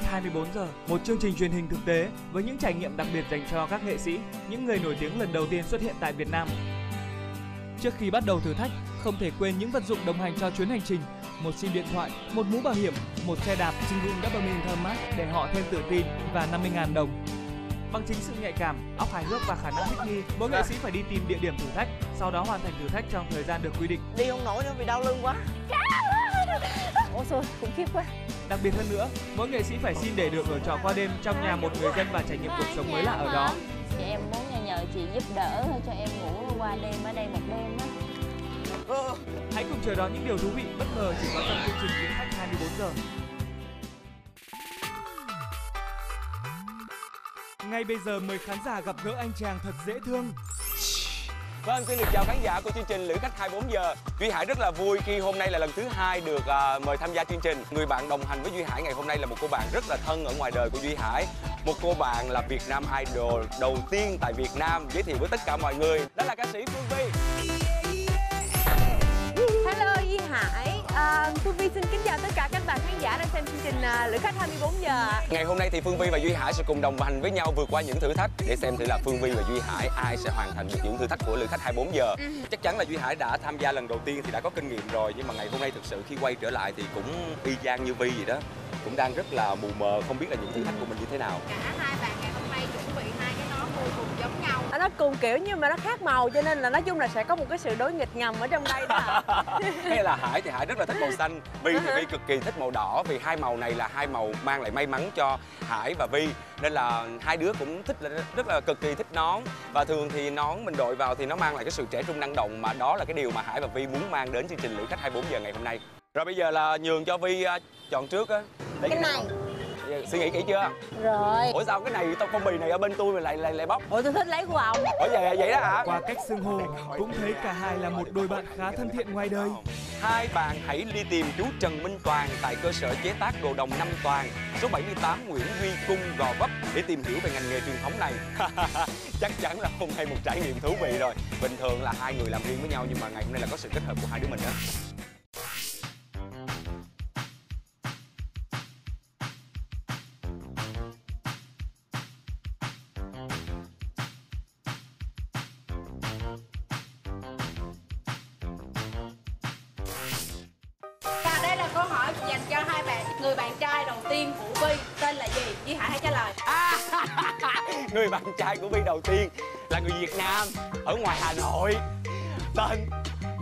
Khách 24 giờ, một chương trình truyền hình thực tế với những trải nghiệm đặc biệt dành cho các nghệ sĩ, những người nổi tiếng lần đầu tiên xuất hiện tại Việt Nam. Trước khi bắt đầu thử thách, không thể quên những vật dụng đồng hành cho chuyến hành trình, một sim điện thoại, một mũ bảo hiểm, một xe đạp Jingun Doberman Thermat để họ thêm tự tin và 50.000 đồng. Bằng chính sự nhạy cảm, óc hài hước và khả năng thích nghi, mỗi nghệ sĩ phải đi tìm địa điểm thử thách, sau đó hoàn thành thử thách trong thời gian được quy định. Đi không nổi nữa vì đau lưng quá Ôi xôi, khủng khiếp quá Đặc biệt hơn nữa, mỗi nghệ sĩ phải xin để được ở trọ qua đêm trong nhà một người dân và trải nghiệm cuộc sống mới lạ ở đó. Chị em muốn nhờ, nhờ chị giúp đỡ cho em ngủ qua đêm ở đây một đêm á Hãy cùng chờ đón những điều thú vị bất ngờ chỉ có trong chương trình Lữ khách 24 giờ. Ngay bây giờ mời khán giả gặp gỡ anh chàng thật dễ thương. Vâng, xin được chào khán giả của chương trình Lữ khách 24 giờ. Duy Hải rất là vui khi hôm nay là lần thứ hai được à, mời tham gia chương trình. Người bạn đồng hành với Duy Hải ngày hôm nay là một cô bạn rất là thân ở ngoài đời của Duy Hải. Một cô bạn là Việt Nam Idol đầu tiên tại Việt Nam giới thiệu với tất cả mọi người. Đó là ca sĩ Phương Vi. Phương Vi xin kính chào tất cả các bạn khán giả đang xem chương trình à, Lữ khách 24 giờ. Ngày hôm nay thì Phương Vi và Duy Hải sẽ cùng đồng hành với nhau vượt qua những thử thách để xem thử là Phương Vi và Duy Hải ai sẽ hoàn thành được những thử thách của Lữ khách 24 giờ. Chắc chắn là Duy Hải đã tham gia lần đầu tiên thì đã có kinh nghiệm rồi nhưng mà ngày hôm nay thực sự khi quay trở lại thì cũng y chang như Vi vậy đó. Cũng đang rất là mù mờ không biết là những thử thách của mình như thế nào. cả hai bạn ngày hôm nay chuẩn bị hai cái nón vô cùng giống nhau À, Nó cùng kiểu nhưng mà nó khác màu cho nên là nói chung là sẽ có một cái sự đối nghịch ngầm ở trong đây đó. Hay là Hải thì Hải rất là thích màu xanh Vi thì Vi cực kỳ thích màu đỏ vì hai màu này là hai màu mang lại may mắn cho Hải và Vi nên là hai đứa cũng thích là rất là cực kỳ thích nón. Và thường thì nón mình đội vào thì nó mang lại cái sự trẻ trung năng động mà đó là cái điều mà Hải và Vi muốn mang đến chương trình Lữ khách 24 giờ ngày hôm nay. Rồi bây giờ là nhường cho Vi à, chọn trước á. Cái này suy nghĩ kỹ chưa Rồi ủa sao cái này tao phong bì này ở bên tôi mà lại lại lại bóc Ủa tôi thích lấy của ông. ủa vậy vậy đó hả Qua cách xưng hô, cũng thấy cả hai là một đôi bạn khá thân thiện ngoài đời. Hai bạn hãy đi tìm chú Trần Minh Toàn tại cơ sở chế tác đồ đồng Năm Toàn, số 78 Nguyễn Duy Cung, Gò Vấp để tìm hiểu về ngành nghề truyền thống này. Chắc chắn là hôm nay một trải nghiệm thú vị rồi. Bình thường là hai người làm riêng với nhau nhưng mà ngày hôm nay là có sự kết hợp của hai đứa mình đó. Gì Duy Hải hãy trả lời Người bạn trai của Vi đầu tiên là người Việt Nam ở ngoài Hà Nội. Tên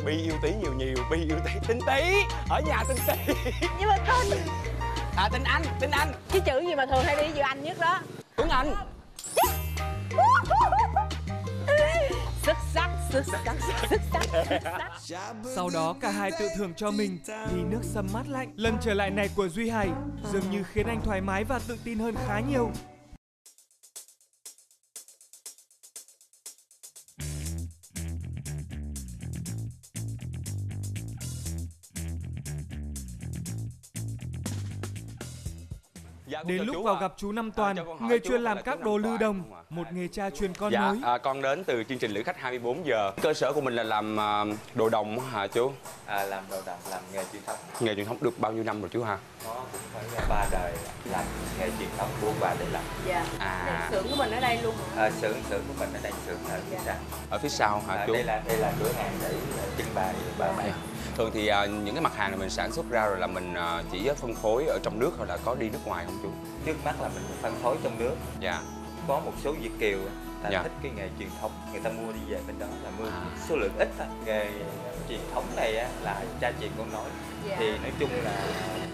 Bi yêu tí nhiều nhiều, Bi yêu tí tinh tí ở nhà tinh tí. Nhưng mà tên À tinh Anh, tinh Anh, cái chữ gì mà thường hay đi giữa anh nhất đó. Tuấn Anh. Xuất sắc, xuất sắc, xuất sắc. Sau đó cả hai tự thưởng cho mình ly nước sâm mát lạnh. Lần trở lại này của Duy Hải dường như khiến anh thoải mái và tự tin hơn khá nhiều. Đến chào lúc chú vào gặp chú Năm À, Toàn, người chuyên có làm các đồ Toàn đồng, một nghề cha truyền con dạ, nối. à, con đến từ chương trình Lữ khách 24 giờ. Cơ sở của mình là làm à, đồ đồng hả chú? À, làm đồ đạc làm nghề truyền thống Nghề truyền thống được bao nhiêu năm rồi chú ha? nó cũng phải là ba đời làm nghề truyền thống của bà để làm Dạ. À, Xưởng của mình ở đây luôn. à, xưởng xưởng của mình ở đây xưởng ở phía sau ở phía sau hả à, chú? đây là đây là cửa hàng để trưng bày ba mẹ Thường thì à, những cái mặt hàng này mình sản xuất ra rồi là mình à, chỉ phân phối ở trong nước hay là có đi nước ngoài không chú? trước mắt là mình phân phối trong nước Dạ. có một số việt kiều ta Dạ. thích cái nghề truyền thống người ta mua đi về bên đó là mua À. số lượng ít thôi nghề truyền thống này á, là cha truyền con nói thì nói chung là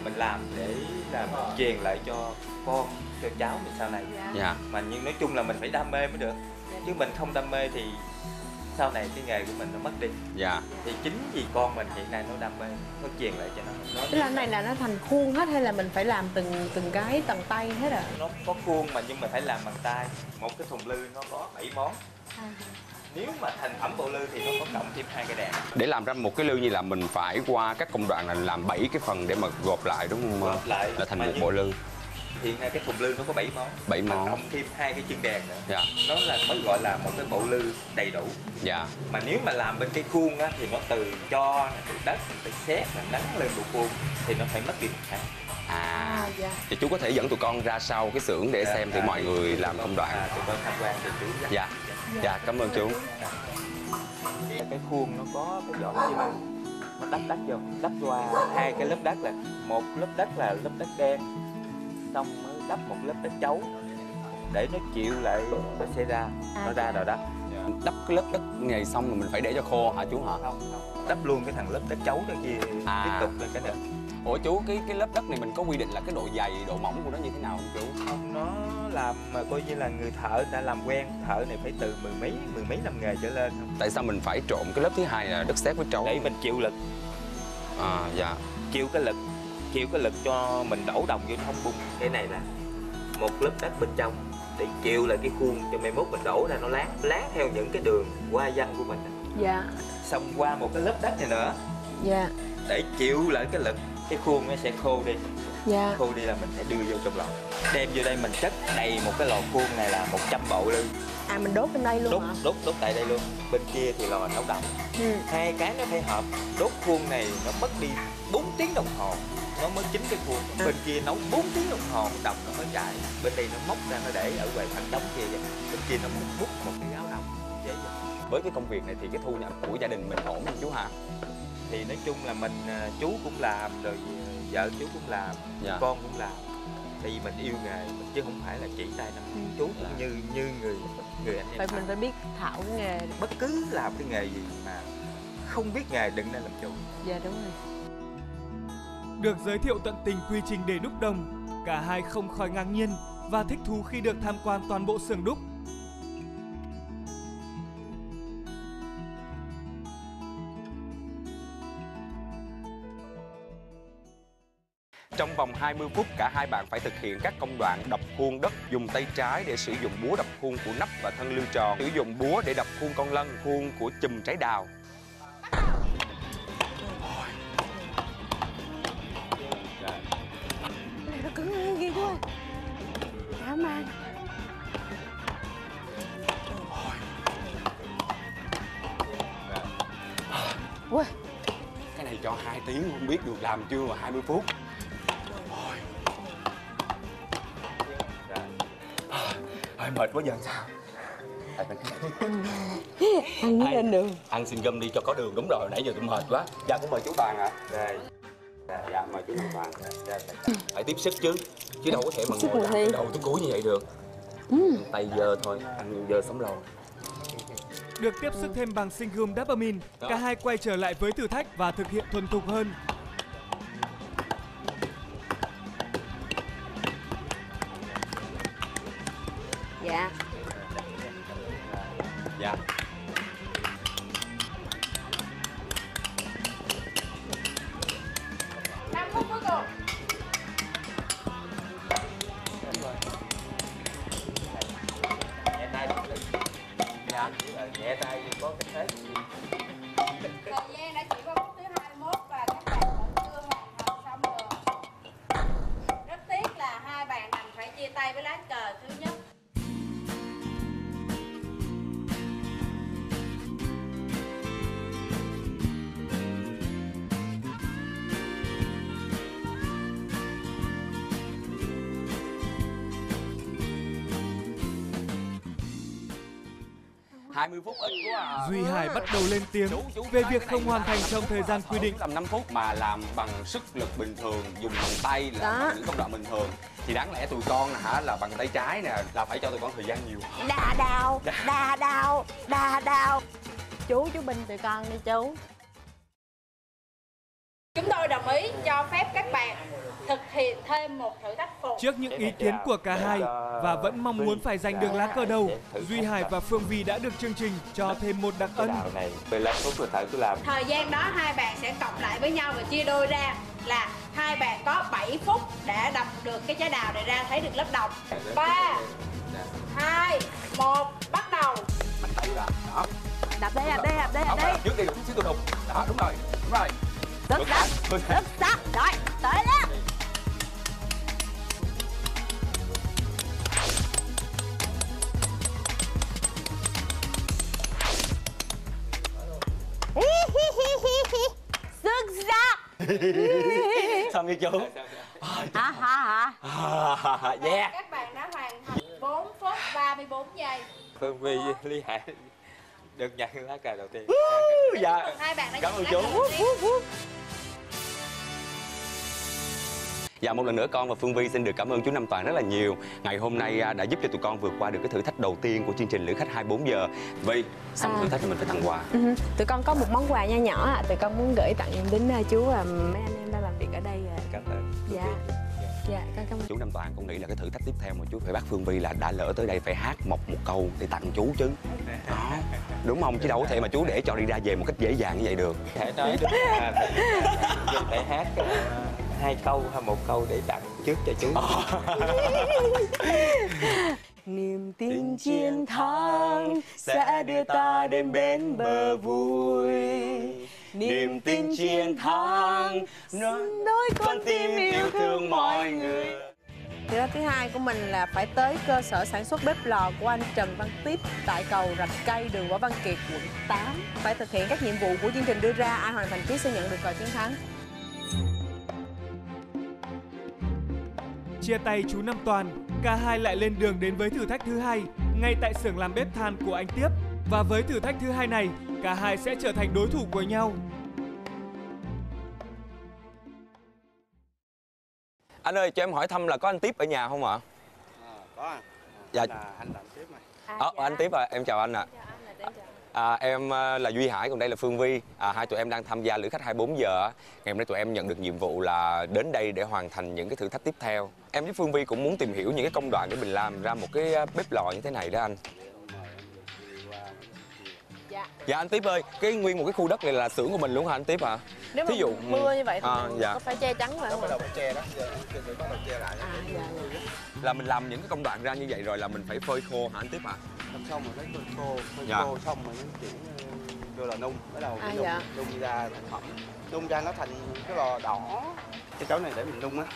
mình làm để là mình truyền lại cho con cho cháu mình sau này Dạ. mà nhưng nói chung là mình phải đam mê mới được chứ mình không đam mê thì sau này cái nghề của mình nó mất đi Dạ. thì chính vì con mình hiện nay nó đam mê nó truyền lại cho nó nó Tức là cái này là nó thành khuôn hết hay là mình phải làm từng từng cái tầng tay hết à? nó có khuôn mà nhưng mà phải làm bằng tay một cái thùng lư nó có 7 món nếu mà thành phẩm bộ lư thì nó có cộng thêm hai cái đèn Để làm ra một cái lư như là mình phải qua các công đoạn là làm 7 cái phần để mà gộp lại đúng không? Gộp lại. Là thành Mà một bộ lư. Hiện nay cái thùng lư nó có 7 món Bảy món. cộng thêm hai cái chân đèn nữa Dạ. nó là mới gọi là một cái bộ lư đầy đủ Dạ. mà nếu mà làm bên cái khuôn á thì nó từ cho từ đất từ xét là đánh lên bộ khuôn thì nó phải mất đi một tháng À. dạ. thì chú có thể dẫn tụi con ra sau cái xưởng để xem thì mọi người làm công đoạn à, tụi con tham quan thì chú dắt. dạ dạ cảm ơn chú cái khuôn nó có cái vỏ gì mà nó đắp đất vô đắp qua hai cái lớp đất là một lớp đất là lớp đất đen xong mới đắp một lớp đất chấu để nó chịu lại nó sẽ ra nó ra rồi đó. Đắp cái lớp đất này xong rồi mình phải để cho khô hả chú hả? Không không đắp luôn cái thằng lớp đất chấu đó kia À. tiếp tục lên cái nữa ủa chú cái cái lớp đất này mình có quy định là cái độ dày độ mỏng của nó như thế nào không chú? Không nó làm mà coi như là người thợ đã làm quen thợ này phải từ mười mấy mười mấy năm nghề trở lên. Không tại sao mình phải trộn cái lớp thứ hai là đất sét với trấu? Để mình chịu lực. À dạ. Chịu cái lực chịu cái lực cho mình đổ đồng vô không bung. Cái này là một lớp đất bên trong để chịu lại cái khuôn cho mai mốt mình đổ ra nó láng láng theo những cái đường qua văn của mình Dạ. Xong qua một cái lớp đất này nữa. Dạ. Để chịu lại cái lực cái khuôn nó sẽ khô đi. Dạ. Khô đi là mình sẽ đưa vô trong lò. Đem vô đây mình chất đầy một cái lò khuôn này là 100 bộ lư À mình đốt bên đây luôn đốt hả? đốt đốt tại đây luôn. Bên kia thì lò nấu đồng Ừ. hai cái nó phải hợp. Đốt khuôn này nó mất đi 4 tiếng đồng hồ nó mới chín cái khuôn bên kia nấu 4 tiếng đồng hồ đồng nó mới chạy. Bên đây nó móc ra nó để ở ngoài thằng đống kia vậy. Bên kia nó múc một cái gáo đồng dễ vậy. Với cái công việc này thì cái thu nhập của gia đình mình ổn không chú hả thì nói chung là mình à, chú cũng làm rồi à, vợ chú cũng làm dạ. con cũng làm. Tại vì mình yêu nghề mình chứ không phải là chỉ tay năm Ừ. chú cũng như như người người anh em Phải mình phải biết cái nghề. Bất cứ làm cái nghề gì mà không biết nghề đừng nên làm chủ. Dạ đúng rồi được giới thiệu tận tình quy trình để đúc đồng, cả hai không khỏi ngạc nhiên và thích thú khi được tham quan toàn bộ xưởng đúc. Trong vòng 20 phút, cả hai bạn phải thực hiện các công đoạn đập khuôn đất, dùng tay trái để sử dụng búa đập khuôn của nắp và thân lưu tròn, sử dụng búa để đập khuôn con lân, khuôn của chùm trái đào. Man Ui Cái này cho 2 tiếng không biết được làm chưa mà 20 phút. Ôi, mệt quá giờ sao? Ăn Ai? lên đường Ăn xin gum đi cho có đường đúng rồi, nãy giờ tôi mệt quá. Dạ cũng mời chú bàn ạ. đây Dạ mời chú bàn. đây Phải tiếp sức chứ, chứ đâu có thể mà ngồi làm đầu tới cuối như vậy được. Tay dơ thôi, ăn dơ sống lâu. Được tiếp sức thêm bằng sinh gum dopamine, cả hai quay trở lại với thử thách và thực hiện thuần thục hơn. Dạ Dạ. 20 phút ít quá à. Duy Hải bắt đầu lên tiếng chú, chú, về việc không hoàn thành trong thời gian quy định. Làm 5 phút mà làm bằng sức lực bình thường, dùng bằng tay là bằng những công đoạn bình thường thì đáng lẽ tụi con hả là bằng tay trái nè là phải cho tụi con thời gian nhiều. Đà đào, đà đào, đà đào. Chú chú Bình tụi con đi chú. Chúng tôi đồng ý cho phép các bạn thực hiện thêm một thử thách phụ Trước những ý kiến của cả hai và vẫn mong muốn phải giành được lá cờ đầu, Duy Hải và Phương Vi đã được chương trình cho thêm một đặc ân. đào này 15 phút rồi thợ cứ làm thời gian đó hai bạn sẽ cộng lại với nhau và chia đôi ra là hai bạn có 7 phút để đập được cái trái đào này ra thấy được lớp đồng 3 2 1 bắt đầu ra. Đó. Đập đây đập đây đập đây Không đập đây là trước đi xíu tụi đục. Đó đúng rồi. Đúng rồi. Rất sắc Rất sắc Rồi tới đó Xong đi chú. Hả hả hả yeah Các bạn đã hoàn thành 4 phút 34 giây. Phương Vi Lý Hải được nhận lá cờ đầu tiên dạ Hai bạn đã Cảm nhận ơn lá chú. cờ đầu tiên. Dạ một lần nữa con và Phương Vi xin được cảm ơn chú Nam Toàn rất là nhiều. Ngày hôm nay à, đã giúp cho tụi con vượt qua được cái thử thách đầu tiên của chương trình Lữ khách 24 giờ. Vi, xong À. thử thách thì mình phải tặng quà. Ừ, tụi con có một món quà nho nhỏ ạ. Tụi con muốn gửi tặng đến à, chú và mấy anh em đang làm việc ở đây ạ. cảm ơn. Dạ. Dạ con cảm ơn. Chú Nam Toàn cũng nghĩ là cái thử thách tiếp theo mà chú phải bắt Phương Vi là đã lỡ tới đây phải hát một một câu để tặng chú chứ. Đó. Đúng không? Chứ đâu có thể mà chú để cho đi ra về một cách dễ dàng như vậy được. Thể nói đúng là phải, hát hai câu hay một câu để tặng trước cho chú Niềm tin chiến thắng sẽ đưa ta đến bên bờ vui. Niềm tin chiến thắng nối con tim yêu thương mọi người. Thì đó thứ hai của mình là phải tới cơ sở sản xuất bếp lò của anh Trần Văn Tiếp tại cầu Rạch Cây, đường Võ Văn Kiệt, quận 8. Phải thực hiện các nhiệm vụ của chương trình đưa ra, ai hoàn thành trước sẽ nhận được cờ chiến thắng. Chia tay chú Nam Toàn, cả hai lại lên đường đến với thử thách thứ hai, ngay tại xưởng làm bếp than của anh Tiếp. Và với thử thách thứ hai này, cả hai sẽ trở thành đối thủ của nhau. Anh ơi cho em hỏi thăm là có anh Tiếp ở nhà không ạ? có à. Dạ. là anh làm tiếp mà Ờ, anh Tiếp à, em chào anh ạ À, à, là Duy Hải, còn đây là Phương Vi à, Hai tụi em đang tham gia Lữ khách 24 giờ Ngày hôm nay tụi em nhận được nhiệm vụ là đến đây để hoàn thành những cái thử thách tiếp theo Em với Phương Vi cũng muốn tìm hiểu những cái công đoạn để mình làm ra một cái à, bếp lò như thế này đó anh Dạ. Dạ anh Tiếp ơi, cái nguyên một cái khu đất này là xưởng của mình luôn hả anh Tiếp hả? Nếu mà Thí dụ, mưa như vậy thì à, mình dạ. có phải che chắn lại không bắt đầu phải che đó giờ được bắt đầu che lại À, dạ, dạ. Là mình làm những cái công đoạn ra như vậy rồi là mình phải phơi khô hả anh Tiếp hả? Làm xong rồi lấy phơi khô phơi Dạ. khô xong rồi nó chuyển ờ, vô là nung bắt đầu À, nung dạ. nung ra thành phẩm nung ra nó thành cái lò đỏ. Cái chấu này để mình nung á.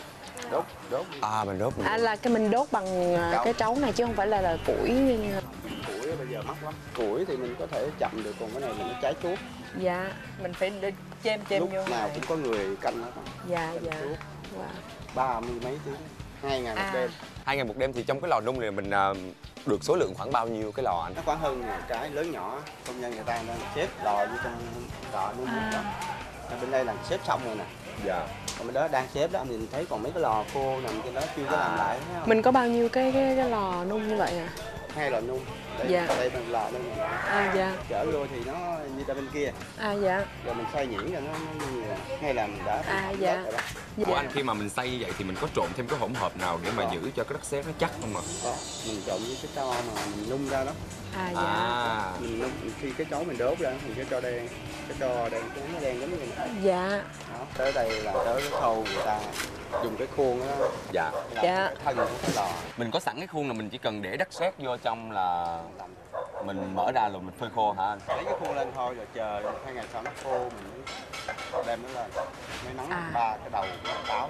Đốt đốt. À mình đốt mình À là cái mình đốt bằng à, Cậu. cái trấu này chứ không phải là là củi. Như- củi bây giờ mắc lắm. Củi thì mình có thể chậm được còn cái này là nó cháy thuốc dạ mình phải để chêm chêm lúc vô nào này. cũng có người canh hết. Dạ canh dạ. thuốc wow. ba mươi mấy tiếng hai ngày một À. đêm Hai ngày một đêm thì trong cái lò nung này mình à, được số lượng khoảng bao nhiêu cái lò anh? nó khoảng hơn một cái lớn nhỏ công nhân người ta đang xếp lò vô trong lò nung À. đó Ở bên đây là xếp xong rồi nè Dạ còn bên đó đang xếp đó anh nhìn thấy còn mấy cái lò khô nằm trên đó chưa có làm lại thấy không? mình có bao nhiêu cái cái, cái lò nung như vậy à hai lò nung Dạ. đây lò đây nè. à dạ chở vô thì nó như ra bên kia à dạ rồi mình xay nhuyễn cho nó nó hay là mình đã À, dạ. rồi đó. Dạ anh khi mà mình xay như vậy thì mình có trộn thêm cái hỗn hợp nào để mà Có. giữ cho cái đất sét nó chắc không ạ? có mình trộn với cái tro mà mình nung ra đó à dạ À, mình nung khi cái chấu mình đốt ra thì cái tro đen cái tro đen cái nó đen giống như này dạ đó tới đây là tới cái khâu người ta dùng cái khuôn đó dạ. Dạ. thân của cái lò Mình có sẵn cái khuôn là mình chỉ cần để đất sét vô trong là mình mở ra rồi mình phơi khô hả anh? lấy cái khuôn lên thôi rồi chờ hai ngày sau nó khô mình mới đem nó lên mới nắng À. ba cái đầu của táo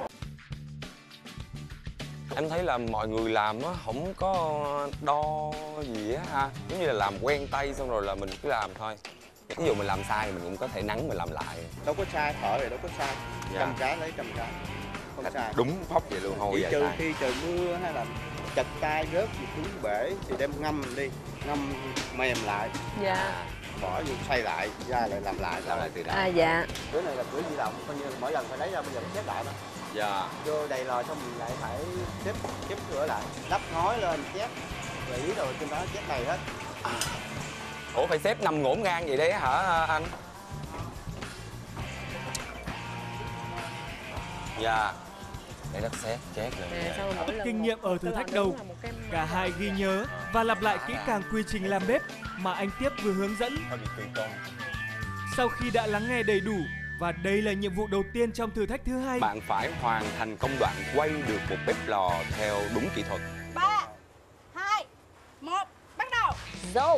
Em thấy là mọi người làm á không có đo gì á ha. Giống như là làm quen tay xong rồi là mình cứ làm thôi. Ví dụ mình làm sai thì mình cũng có thể nắng mình làm lại. đâu có sai thợ thì đâu có sai Dạ. trăm cái lấy trăm cái không sai Đúng phóc vậy luôn thôi chỉ vậy trừ sai. khi trời mưa hay là chật tay rớt gì xuống bể thì đem ngâm đi ngâm mềm lại dạ bỏ vô xay lại ra lại làm lại Làm lại từ đầu. à dạ bữa này là bữa di động coi như mỗi lần phải lấy ra bây giờ xếp lại đó Dạ. vô đầy lò xong mình lại phải xếp xếp cửa lại đắp ngói lên chép rỉ rồi trên đó chép đầy hết Ủa phải xếp nằm ngổn ngang vậy đấy hả anh? Dạ. Để đất sau mỗi lần Kinh nghiệm ở thử thách đầu, Cả hai ghi nhớ và lặp lại kỹ càng quy trình làm bếp mà anh Tiếp vừa hướng dẫn. Sau khi đã lắng nghe đầy đủ và đây là nhiệm vụ đầu tiên trong thử thách thứ hai. Bạn phải hoàn thành công đoạn quay được một bếp lò theo đúng kỹ thuật. ba hai một bắt đầu Go.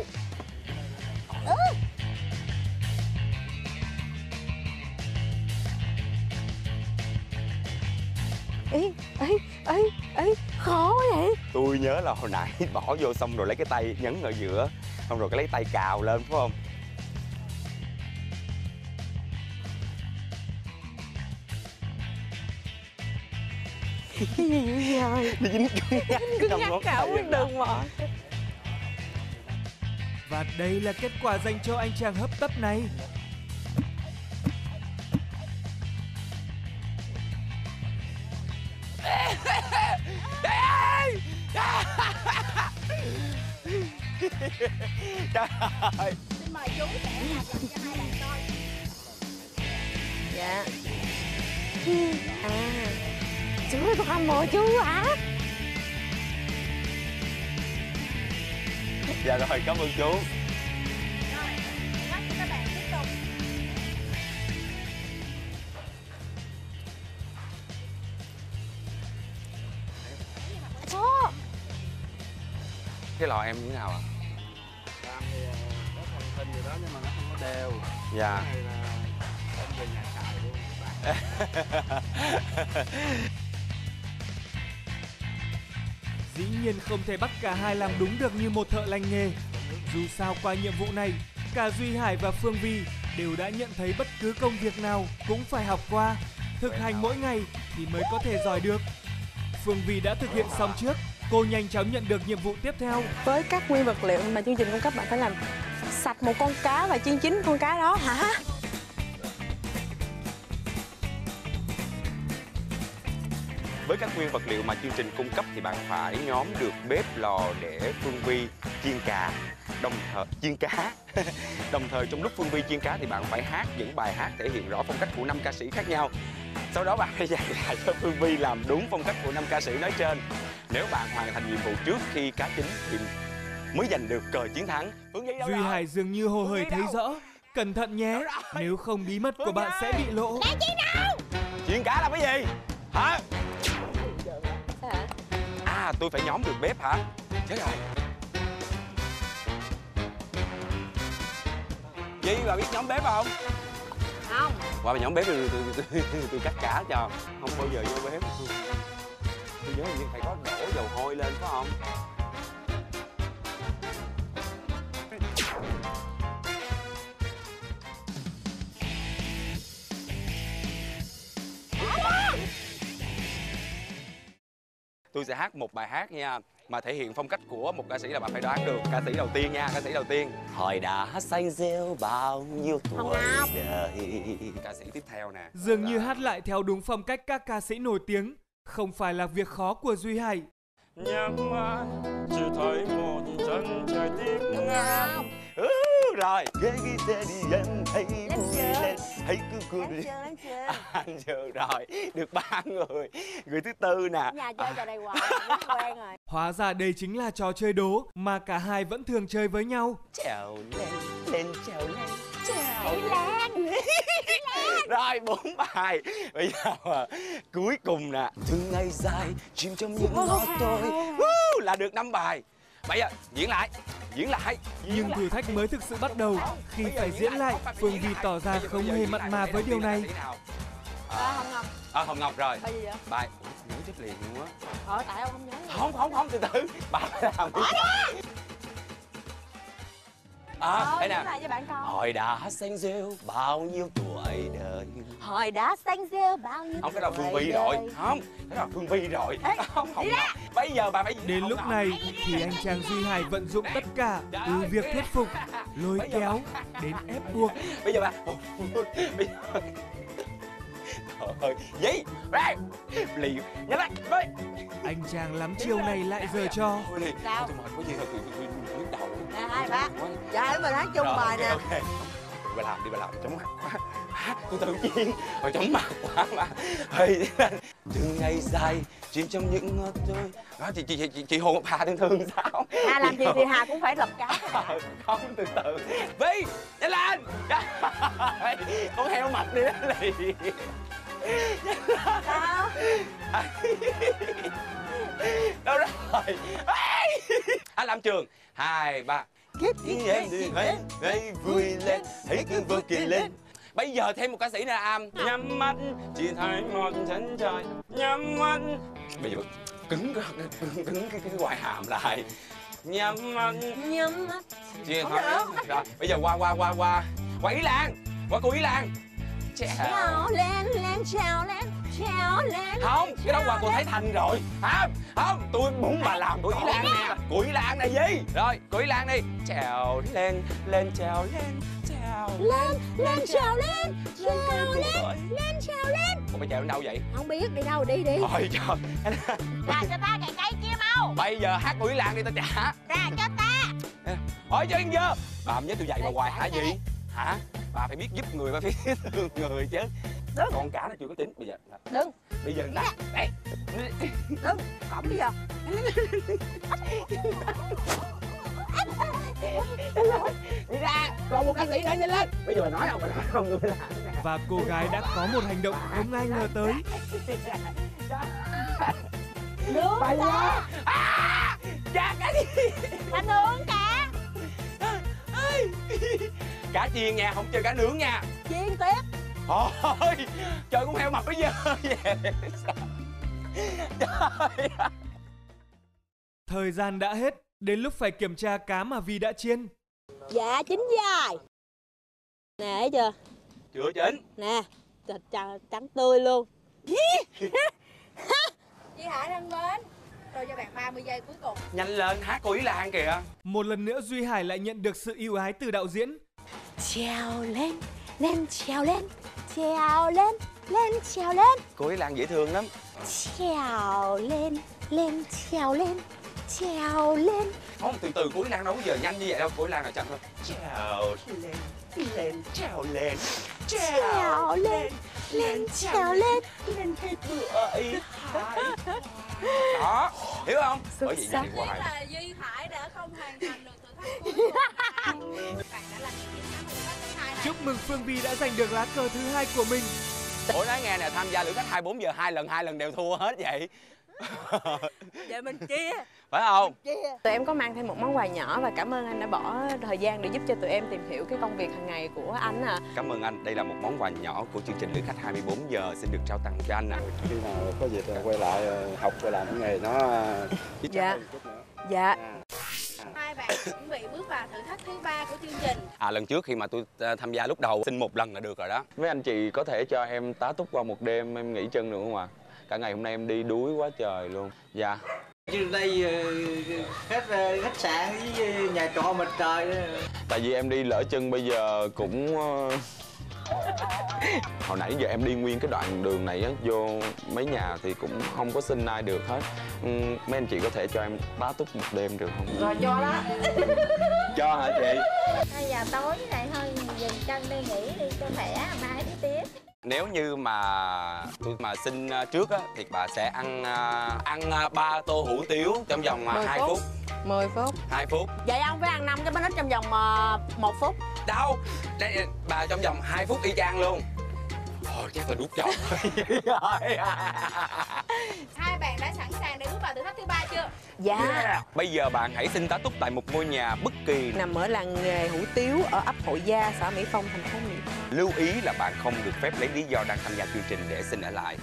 Ê, ê, ê, ê, khó vậy Tôi nhớ là hồi nãy bỏ vô xong rồi lấy cái tay nhấn ở giữa Xong rồi cái lấy tay cào lên phải không? cái gì vậy trời nó dính cứng nhắc cả quyết đường mà. Và đây là kết quả dành cho anh chàng hấp tấp này. trời ơi xin mời chú sẽ làm cho hai bạn coi dạ. À chú ơi con hâm mộ chú hả dạ rồi cảm ơn chú. Rồi các bạn tiếp tục chú cái lò em như thế nào ạ? Làm thì ờ, có thành hình gì đó nhưng mà nó không có đều. Dạ. Cái này là đem về nhà xài luôn Dĩ nhiên không thể bắt cả hai làm đúng được như một thợ lành nghề. Dù sao qua nhiệm vụ này, cả Duy Hải và Phương Vi đều đã nhận thấy bất cứ công việc nào cũng phải học qua, thực hành mỗi ngày thì mới có thể giỏi được. Phương Vi đã thực hiện xong trước, cô nhanh chóng nhận được nhiệm vụ tiếp theo. với các nguyên vật liệu mà chương trình cung cấp bạn phải làm sạch một con cá và chiên chín con cá đó hả với các nguyên vật liệu mà chương trình cung cấp thì bạn phải nhóm được bếp lò để Phương Vi chiên cà đồng thời chiên cá. Đồng thời trong lúc Phương Vi chiên cá thì bạn phải hát những bài hát thể hiện rõ phong cách của năm ca sĩ khác nhau. Sau đó bạn phải dạy lại cho Phương Vi làm đúng phong cách của năm ca sĩ nói trên. Nếu bạn hoàn thành nhiệm vụ trước khi cá chín thì mới giành được cờ chiến thắng. Phương Vi đâu Duy? Hải dường như hồ hởi Vi thấy rõ. Cẩn thận nhé, nếu không bí mật của bạn sẽ bị lộ. chiên cá là cái gì? Hả à tôi phải nhóm được bếp hả? Chết rồi. Duy bà biết nhóm bếp không? Không. Qua bà nhóm bếp tôi, tôi, tôi, tôi, tôi cắt cá cho không bao giờ vô bếp. Tôi nhớ như phải có đổ dầu hôi lên phải không tôi sẽ hát một bài hát nha mà thể hiện phong cách của một ca sĩ là bạn phải đoán được ca sĩ đầu tiên nha ca sĩ đầu tiên. Hồi đã xanh rêu bao nhiêu tuổi đời? Ca sĩ tiếp theo nè. Dường như hát lại theo đúng phong cách các ca sĩ nổi tiếng, không phải là việc khó của Duy Hải. nhắm mắt chỉ thấy một chân trời tím ngắm ừ, rồi. Ghế ghi xe đi em hãy vui lên. Hãy cứ cười đi. chưa anh chưa rồi. Được ba người. Người thứ tư nè. Nhà chơi trò này hoài quen rồi. Hóa ra đây chính là trò chơi đố mà cả hai vẫn thường chơi với nhau. trèo lên lên trèo lên Thái Lan rồi bốn bài. Bây giờ à, cuối cùng nè. Từng ngày dài chìm trong những ngõ tôi. Woo, là được năm bài bây giờ diễn lại diễn lại diễn Nhưng thử thách mới thực sự bắt đầu khi phải diễn lại. Phương Vi tỏ ra không hề mặn mà với điều này. à, không ngọc. À, Hồng Ngọc rồi. Bài gì vậy? Bài Ủa, nhớ chết liền luôn á. Ờ tại ông không nhớ. Không không không từ từ. Bà phải làm đi à ờ đây nhớ nè bạn coi. Hồi đã xanh rêu bao nhiêu tuổi đời? Hồi đã xanh rêu bao nhiêu không cái đó phương vi rồi. không cái đó phương vi rồi. Ê, không không bây giờ bà phải Đến lúc này thì anh chàng Duy Hải vận dụng tất cả từ việc thuyết phục, lôi kéo đến ép buộc. bây giờ bà bây giờ Trời ơi, gì? Đây, liệu, nhớ lại, đây. Anh chàng lắm chiêu này lại giờ cho. Sao? tôi mệt quá gì Nè, hai ba. dạ mình hát chung Rồi, bài ok, nè ok. Đi bà làm, đi bà làm, chóng mặt quá. Tôi tự nhiên, rồi chóng mặt quá mà. Hơi từng ngày dài, chìm trong những ngọt tôi. Đó, chị, chị, chị, chị, Hồ Hà thường thường sao? hà làm gì thì hà cũng phải lập cá Ờ, không từ từ vi nhanh lên con heo mặt đi đó lì sao đâu rồi anh làm trường? Hai ba. Kiếp tiếng em đi hãy hãy vui lên hãy cứ vượt kỳ lên. bây giờ thêm một ca sĩ nữa am. Nhắm mắt chỉ thấy một chân trời. Nhắm mắt. Bây giờ cứng cái cứng, cứng cái, cái ngoại hàm lại. Nhắm mắt. Nhắm mắt. Thôi. được. Rồi, bây giờ qua qua qua qua. Qua Ý Lan. Qua cô Ý Lan. Trào lên lên trào lên trèo lên không cái đó qua cô thấy thành rồi. Không không tôi muốn bà làm của ý lan nè. Của ý lan này gì? Rồi của ý lan đi. Trèo lên lên trèo lên trèo lên lên trèo lên trèo lên lên trèo lên Ủa mày trèo lên đâu vậy? Không biết đi đâu đi đi. Ôi trời. Ra cho ta cái cây kia mau. Bây giờ hát của Ý Lan đi tao trả ra cho ta. Hỏi cho Yên giờ Bà không nhớ tôi dạy bà hoài hả gì? Hả Bà phải biết giúp người bà phải thương người chứ. Đó con cá nó chưa có tính. Bây giờ Đừng. bây giờ ta đây. Đừng. Không bây giờ đi ra. Còn một ca sĩ nữa nhanh lên. Bây giờ bà nói không bà nói không làm Và cô gái đã có một hành động không ai ngờ tới. nướng bà ra à, cha cá gì? Ta nướng cả cá chiên nha không chơi cá nướng nha. Chiên tiếp. Ôi, trời con heo mập bây giờ. Trời Thời gian đã hết, đến lúc phải kiểm tra cá mà Vi đã chiên. dạ chín dài. Nè thấy chưa? Chưa chín. Nè thịt trắng, tươi luôn. Chị Hải thân mến Tôi cho bạn 30 giây cuối cùng. Nhanh lên hát cô Ý Lan kìa. Một lần nữa Duy Hải lại nhận được sự ưu ái từ đạo diễn. trèo lên lên trèo lên trèo lên lên trèo lên. Cô Ý Lan dễ thương lắm. Trèo lên lên trèo lên trèo lên. Không, từ từ cô Ý Lan đâu có giờ nhanh như vậy đâu Cô Ý Lan là chậm thôi. Trèo lên, lên, trèo lên trèo lên lên trèo lên. Lên cái cửa hải Đó, hiểu không? Bởi vì vậy hoài. Là Duy Hải đã không hoàn thành được thử thách Chúc mừng Phương Vi đã giành được lá cờ thứ hai của mình. Ủa nói nghe nè, tham gia thử thách 24 giờ hai lần, hai lần đều thua hết vậy để mình chia Phải không? Tụi em có mang thêm một món quà nhỏ và cảm ơn anh đã bỏ thời gian để giúp cho tụi em tìm hiểu cái công việc hàng ngày của anh à. Cảm ơn anh, đây là một món quà nhỏ của chương trình Lữ khách 24 giờ xin được trao tặng cho anh ạ khi nào có dịp ờ, quay lại ờ, học và làm cái nghề nó chắc chắn Dạ. hơn chút nữa. Dạ. Hai bạn chuẩn bị bước vào thử thách thứ ba của chương trình À lần trước khi mà tôi tham gia lúc đầu xin một lần là được rồi đó Mấy anh chị có thể cho em tá túc qua một đêm em nghỉ chân được không ạ? Cả ngày hôm nay em đi đuối quá trời luôn Dạ Chứ đây ờ, khách ờ, khách sạn với ờ, nhà trọ mệt trời. Tại vì em đi lỡ chân bây giờ cũng Hồi nãy giờ em đi nguyên cái đoạn đường này á Vô mấy nhà thì cũng không có xin ai được hết Ừm, Mấy anh chị có thể cho em tá túc một đêm được không? Rồi cho đó Cho hả chị? bây giờ tối này thôi dừng chân đi nghỉ đi cho khỏe mai Nếu như mà tôi mà xin ờ, trước á thì bà sẽ ăn ờ, ăn ờ, ba tô hủ tiếu trong vòng Mười 2 phút. phút. 10 phút. 2 phút. Vậy ông phải ăn năm cái bánh ít trong vòng một phút. Đâu? Đây, Bà trong vòng 2 phút y chang luôn. Thôi chắc là đút chồng thứ ba chưa? Dạ. Bây giờ bạn hãy xin tá túc tại một ngôi nhà bất kỳ Nằm ở làng nghề hủ tiếu ở ấp Hội Gia, xã Mỹ Phong, thành phố Mỹ. Lưu ý là bạn không được phép lấy lý do đang tham gia chương trình để xin ở lại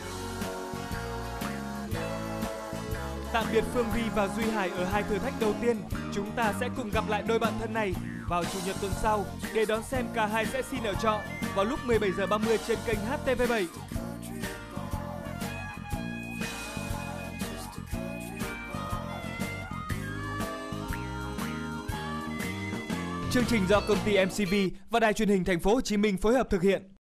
Tạm biệt Phương Vi và Duy Hải ở hai thử thách đầu tiên. Chúng ta sẽ cùng gặp lại đôi bạn thân này vào chủ nhật tuần sau để đón xem cả hai sẽ xin ở trọ vào lúc 17 giờ 30 trên kênh HTV7. Chương trình do công ty MCV và Đài truyền hình Thành phố Hồ Chí Minh phối hợp thực hiện.